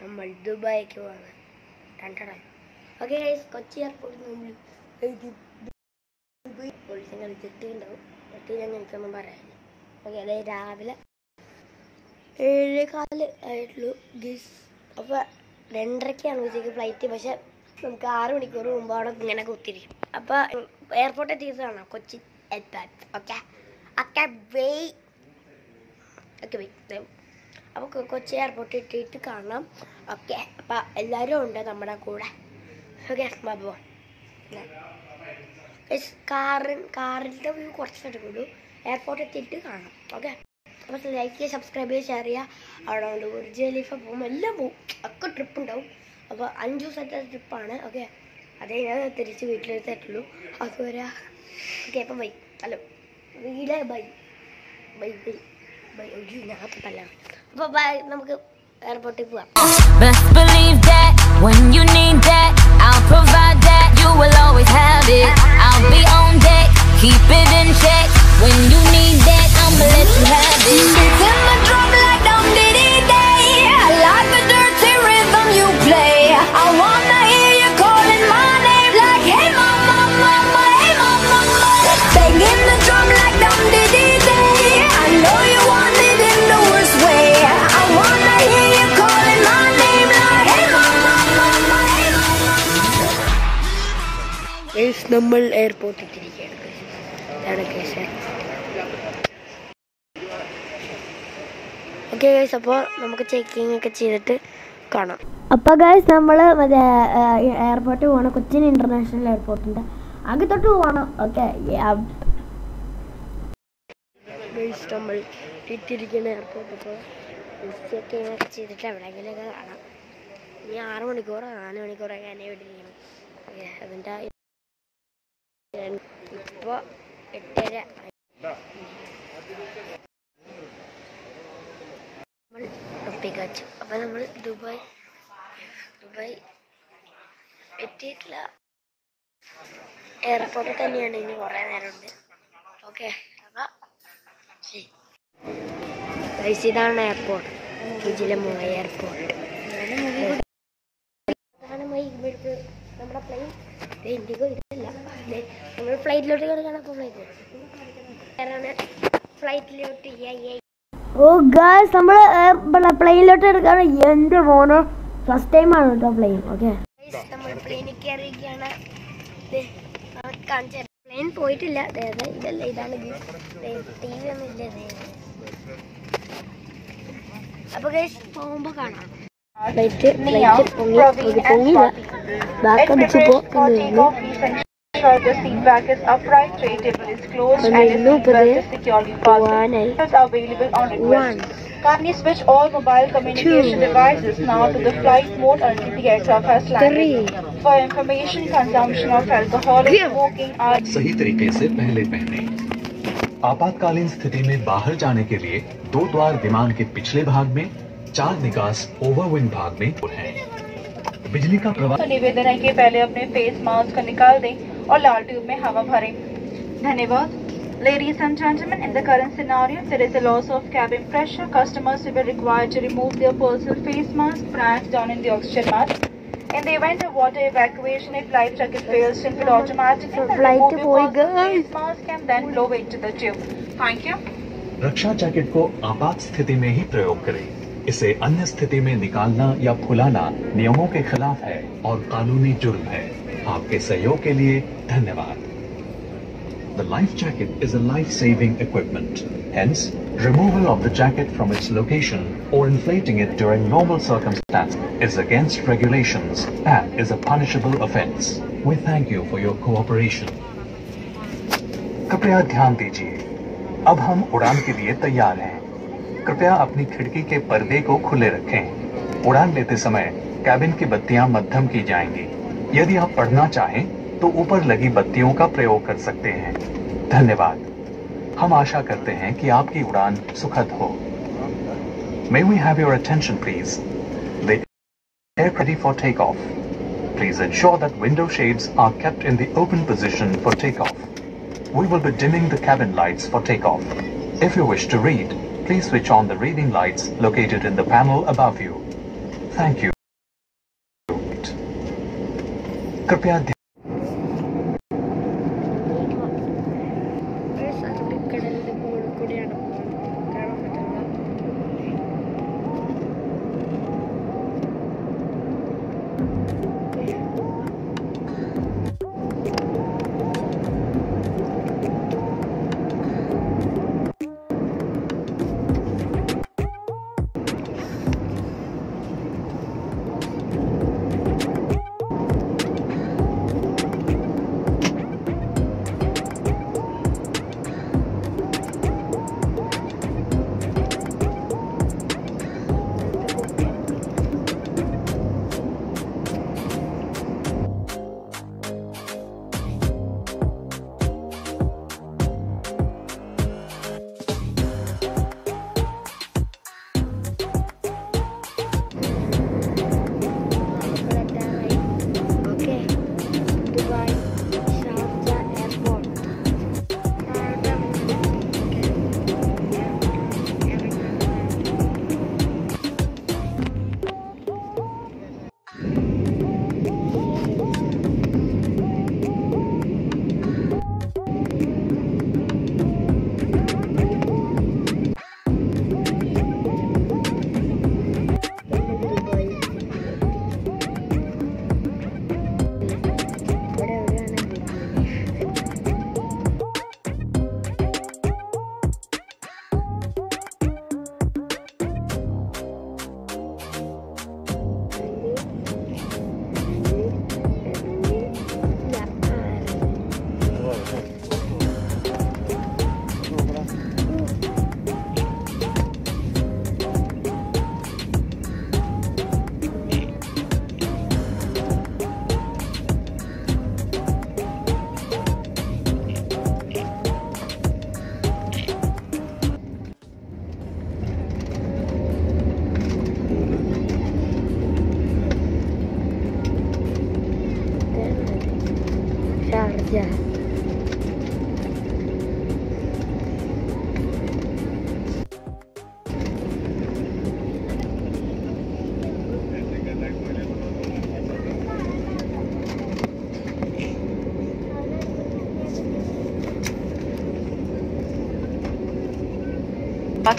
നമ്മൾ ദുബായിക്ക് പോവാണ്. കണ്ടടാ ഓക്കെ കൊച്ചി എയർപോർട്ടിൽ നമ്മൾ ദുബായ് പോലീസും കളിച്ചിട്ടുണ്ടാവും എന്നിട്ട് ഞാൻ എനിക്കൊന്നും പറയാനില്ല. ഓക്കെ അതായത് രാവിലെ ഏഴ് ആയിട്ടുള്ളൂ ഗീസ് അപ്പോൾ രണ്ടരയ്ക്കാണ് ഉച്ചയ്ക്ക് ഫ്ലൈറ്റ് പക്ഷെ നമുക്ക് ആറ് മണിക്കൂർ മുമ്പ് അവിടെ ഇങ്ങനെ കുത്തിരിക്കും അപ്പോൾ എയർപോർട്ട് എത്തിയതാണ് കൊച്ചി എയർപോർട്ട് ഓക്കെ ഓക്കെ വെയ് ഓക്കെ വെയ് അപ്പോൾ കൊച്ചി എയർപോർട്ടിൽ ഇട്ടിട്ട് കാണാം. ഓക്കെ അപ്പോൾ എല്ലാവരും ഉണ്ട് നമ്മുടെ കൂടെ. ഓക്കെ ബാബു കാറിൻ കാറിന്റെ വ്യൂ കുറച്ച് എടുക്കുള്ളൂ. എയർപോർട്ട് എത്തിയിട്ട് കാണാം. ഓക്കെ അപ്പോൾ ലൈക്ക് ചെയ്യുക സബ്സ്ക്രൈബ് ചെയ്യുക ഷെയർ ചെയ്യുക. അവിടെ ഉണ്ട് ഒരു ജലീഫ പോകും എല്ലാം പോകും ഒക്കെ ട്രിപ്പ് ഉണ്ടാവും. അപ്പോൾ അഞ്ച് ദിവസത്തെ ട്രിപ്പാണ് ഓക്കെ അതേ ഞാൻ തിരിച്ച് വീട്ടിലെത്തിയിട്ടുള്ളൂ. അതുവരെ. ഓക്കെ അപ്പം ബൈ ഹലോ വീട് ബൈ ബൈ ബൈ ബൈ ഒരു ഞാൻ ഞാത്തല്ല അപ്പോൾ ബൈ നമുക്ക് എയർപോർട്ടിൽ പോവാം Best believe that when you need that, I'll provide that. You will always have it. I'll be on deck, keep it in check. When you need that, I'ma let you have it. നമ്മൾ എയർപോർട്ടിൽ എത്തിയിരിക്കുകയാണ് ഇതാണ് case okay guys അപ്പോൾ നമുക്ക് checking ഒക്കെ ചെയ്തിട്ട് കാണാം. അപ്പോൾ ഗൈസ് നമ്മൾ മറ്റേ എയർപോർട്ടിൽ പോകണം കൊച്ചിൻ ഇന്റർനാഷണൽ എയർപോർട്ടുണ്ട് തൊട്ട് പോകണം ഓക്കെ നമ്മൾ എത്തിയിരിക്കുന്ന എയർപോർട്ട് ഇപ്പോൾ ചെക്കിങ് ഒക്കെ ചെയ്തിട്ട് എവിടെയെങ്കിലുമൊക്കെ കാണാം. ഇനി ആറ് മണിക്കൂറോ നാല് മണിക്കൂറൊക്കെ എന്നെ വിട്ടിരിക്കണം അതിന്റെ ഇപ്പോൾ എട്ടര നമ്മൾ ഒപ്പിക്കാച്ചു അപ്പം നമ്മൾ ദുബായ് ദുബായ് എത്തിയിട്ടില്ല. എയർപോർട്ടിൽ തന്നെയാണ് ഇനി കുറേ നേരമുണ്ട്. ഓക്കെ അപ്പം ശരി. ഇതാണ് എയർപോർട്ട് രുചിലെ മുള എയർപോർട്ട് പ്രധാനമായി നമ്മുടെ പ്ലെയിൻ ഇൻഡിഗോ ഫ്ലൈറ്റിലോട്ട് കയറുകയാണ് അപ്പോൾ ഫ്ലൈറ്റ് ഫ്ലൈറ്റിലോട്ട് ഓ ഗാസ് നമ്മൾ പ്ലെയിനിലോട്ട് എടുക്കാണ്. എന്റെ മോനോ ഫസ്റ്റ് ടൈം ആണ് കേട്ടോ പ്ലെയിൻ ഓക്കെ നമ്മൾ പ്ലെയിനിൽ കയറിയിരിക്കുകയാണ്. കാണിച്ചു പ്ലെയിൻ പോയിട്ടില്ല. ദേ, ഇതല്ല ഇതാണ് ടി വി ഒന്നും ഇല്ല. അപ്പൊ ഗൈസ് പോകുമ്പോ കാണാം. ഫ്ലൈറ്റ് പൊങ്ങി പൊങ്ങിയില്ല ബാക്ക് അടിച്ചപ്പോ Ensure the seat back is upright, tray table is closed, And and the the seat belt is securely fastened. Eh? Is available on request. Kindly switch all mobile communication Two. devices now to the flight mode until the aircraft has landed. Three. For information, consumption of alcohol and smoking are सही तरीके से पहले पहने आपातकालीन स्थिति में बाहर जाने के लिए दो द्वार विमान के पिछले भाग में चार निकास ओवरविंग भाग में हैं बिजली का प्रवाह तो निवेदन है कि पहले अपने फेस मास्क को निकाल दें और लाल ट्यूब में हवा भरें धन्यवाद Ladies and gentlemen, in the current scenario, there is a loss of cabin pressure. Customers will be required to remove their personal face mask prior to donning the oxygen mask. In the event of water evacuation, if life jacket fails to inflate automatically, Flight remove your personal guys. face mask and then blow it to the tube. Thank you. रक्षा jacket को आपात स्थिति में ही प्रयोग करें इसे अन्य स्थिति में निकालना या फुलाना नियमों के खिलाफ है और कानूनी जुर्म है आपके सहयोग के लिए धन्यवाद। The life jacket is of saving equipment hence removal of the jacket from its location और inflating it during normal circumstances is against regulation and is a punishable offence we thank you for your cooperation कृपया ध्यान दीजिए। अब हम उड़ान के लिए तैयार हैं। कृपया अपनी खिड़की के पर्दे को खुले रखें। उड़ान लेते समय कैबिन की बत्तियाँ मध्यम की जाएँगी। यदि आप पढ़ना चाहें तो ऊपर लगी बत्तियों का प्रयोग कर सकते हैं। धन्यवाद। हम आशा करते हैं कि आपकी उड़ान सुखद हो। May we have your attention please ready for take off please ensure that window shades are kept in the open position for take off we will be dimming the cabin lights for take off if you wish to read Please switch on the reading lights located in the panel above you. Thank you. कृपया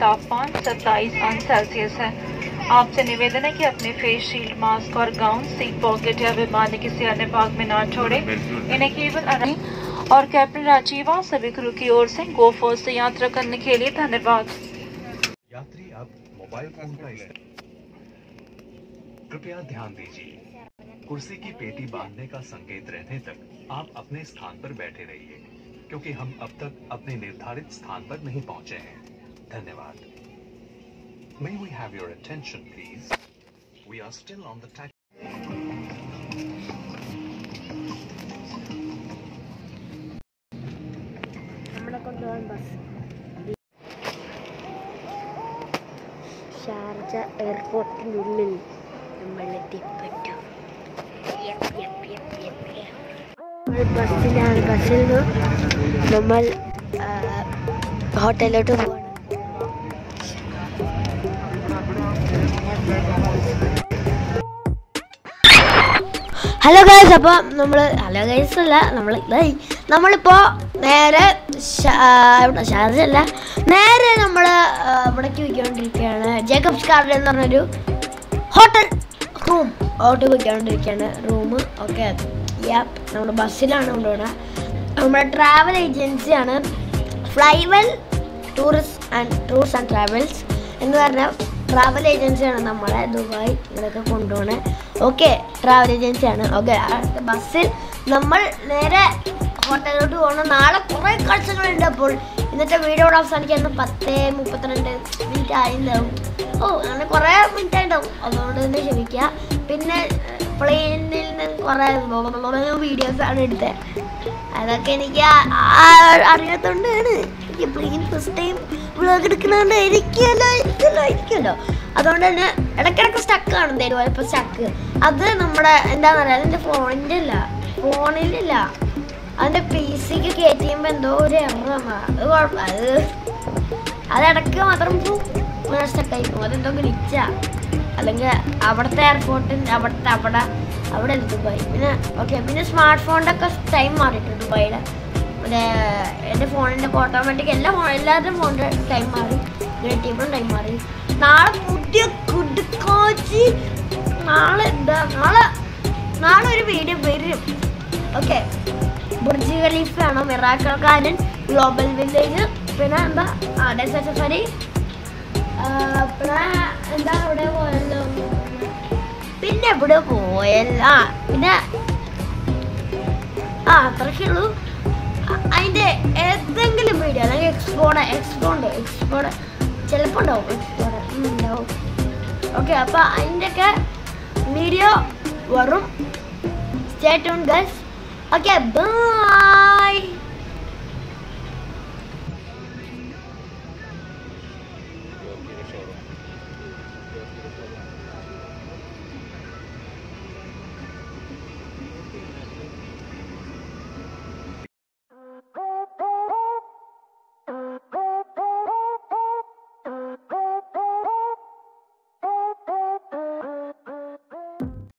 तापमान 27 अंश Celsius है। आपसे निवेदन है कि अपने face shield mask और गाउन सीट पॉकेट या विमान किसी अन्य भाग में ना छोड़े। इन्हें केवल और कैप्टन राजीवा सभी क्रू की ओर से गो फ़र्स्ट से यात्रा करने के लिए धन्यवाद। यात्री अब मोबाइल फ़ोन का कृपया ध्यान दीजिए। कुर्सी की पेटी बांधने का संकेत रहने तक आप अपने स्थान पर बैठे रहिए क्योंकि हम अब तक अपने निर्धारित स्थान पर नहीं पहुँचे हैं। धन्यवाद May we have your attention, please? We are still on the taxi. നമ്മളെ കൊണ്ടുപോകാൻ ബസ് ഷാർജ എയർപോർട്ടിനുള്ളിൽ നമ്മൾ എത്തിപ്പെട്ടു Yep, yep, yep, yep, yep. നമ്മൾ ബസ്സിലാണ് ബസ്സിൽ നിന്ന് നമ്മൾ ആ, ഹോട്ടലിലോട്ട് പോവാണ് hello guys അപ്പോൾ നമ്മൾ ഹലോ ഗൈസ് അല്ല നമ്മൾ നമ്മളിപ്പോൾ നേരെ എവിടെ ആ, ഇവിടെ ഷാർജ നേരെ നമ്മൾ ഇവിടേക്ക് പോയിക്കൊണ്ടിരിക്കുകയാണ്. ജേക്കബ്സ് ഗാർഡൻ എന്ന് പറഞ്ഞൊരു ഹോട്ടൽ റൂം ഓട്ട് പോയിക്കൊണ്ടിരിക്കുകയാണ്. റൂം ഓക്കെ യാപ്പ് നമ്മുടെ ബസ്സിലാണ് കൊണ്ടുപോകണത് നമ്മുടെ ട്രാവൽ ഏജൻസിയാണ് Flywell tourist and tours and travels എന്ന് പറഞ്ഞ ട്രാവൽ ഏജൻസിയാണ് നമ്മളെ ദുബായ് ഇവിടെയൊക്കെ കൊണ്ടുപോകണേ ഓക്കെ ട്രാവൽ ഏജൻസിയാണ് ഓക്കെ ബസ്സിൽ നമ്മൾ നേരെ ഹോട്ടലിലോട്ട് പോകണം നാളെ കുറേ കാഴ്ചകളുണ്ട് അപ്പോൾ. ഇന്നത്തെ വീഡിയോ ഇവിടെ അവസാനിക്കാൻ പത്ത് മുപ്പത്തിരണ്ട് മിനിറ്റ് ആയിട്ടുണ്ടാവും ഓ അങ്ങനെ കുറേ മിനിറ്റ് ആയിട്ടുണ്ടാവും അതുകൊണ്ട് തന്നെ ക്ഷമിക്കുക. പിന്നെ പ്ലെയിനിൽ നിന്ന് കുറേ വീഡിയോസാണ് എടുത്തത് അതൊക്കെ എനിക്ക് ആ- പ്ലെയിൻ ഫസ്റ്റ് ടൈം വ്ളോഗ് എടുക്കുന്നതുകൊണ്ട് ഇരിക്കുമല്ലോ ഇരിക്കുമല്ലോ ഇരിക്കുമല്ലോ. അതുകൊണ്ട് തന്നെ ഇടയ്ക്കിടയ്ക്ക് സ്റ്റക്ക് ആണ് തരുമോ ഇപ്പോൾ സ്റ്റക്ക് അത് നമ്മുടെ എന്താ പറയുക അതിന്റെ ഫോണിന്റെ അല്ല ഫോണിലില്ല അതിന്റെ പി സിക്ക് കയറ്റി എന്തോ ഒരു എററാണ് അത് കുഴപ്പം അത് അത് ഇടയ്ക്ക് മാത്രം സ്റ്റക്കായി പോകും. അതെന്തോ ഗ്ലിച്ചാ അല്ലെങ്കിൽ അവിടുത്തെ എയർപോർട്ടിൽ അവിടുത്തെ അവിടെ അവിടെ ദുബായ്. പിന്നെ ഓക്കെ പിന്നെ സ്മാർട്ട് ഫോണിന്റെ ഒക്കെ ടൈം മാറിയിട്ടുണ്ട് ദുബായിലെ. മറ്റേ എന്റെ ഫോണിന്റെ ഓട്ടോമാറ്റിക് എല്ലാ ഫോൺ എല്ലാവരുടെയും ഫോണിന്റെ ടൈം മാറി. ടേബിളും ടൈം മാറി. നാളെ പുതിയ കുടുക്കാച്ചി. നാളെ എന്താ? നാളെ നാളെ ഒരു വീഡിയോ വരും. ഓക്കെ ബുർജ് ഖലീഫാണോ മിറാക്കൾ ഗാർഡൻ ഗ്ലോബൽ വില്ലേജ് പിന്നെ എന്താ? ഡെസേർട്ട് സഫാരി പിന്നെ എന്താ അവിടെ പോയല്ലോ? പിന്നെ എവിടെ പോയല്ല? പിന്നെ ആ അത്രയ്ക്കേ ഉള്ളൂ അ- ഏതെങ്കിലും വീഡിയോ അല്ലെങ്കിൽ എക്സ്പോടെ എക്സ്പോണ്ട് എക്സ്പോണ് ചിലപ്പോൾ ഉണ്ടാവും എക്സ്പോണ് ഓക്കെ അപ്പോൾ അതിന്റെയൊക്കെ വീഡിയോ വരും. Stay tune guys okay bye